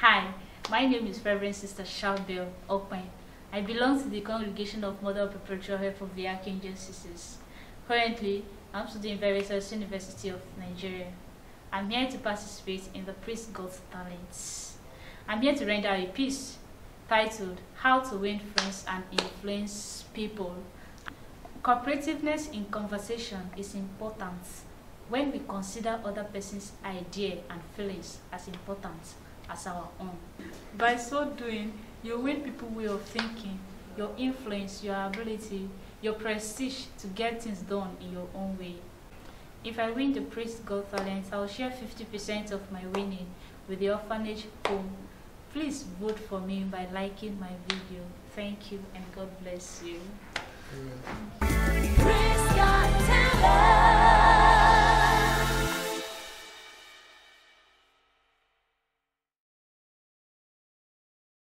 Hi, my name is Reverend Sister Sharbel Okpen. I belong to the Congregation of Mother of Perpetual Help of the Archangel Sisters. Currently, I'm studying Veritas University of Nigeria. I'm here to participate in the Priest God's Talents. I'm here to render a piece titled How to Win Friends and Influence People. Cooperativeness in conversation is important when we consider other person's idea and feelings as important as our own. By so doing, you win people's way of thinking, your influence, your ability, your prestige to get things done in your own way. If I win the Priest Got Talent, I'll share 50% of my winning with the orphanage home. Please vote for me by liking my video. Thank you and God bless you. Praise God, tell us.